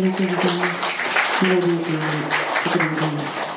りがとうございます。メロディーという曲でございます。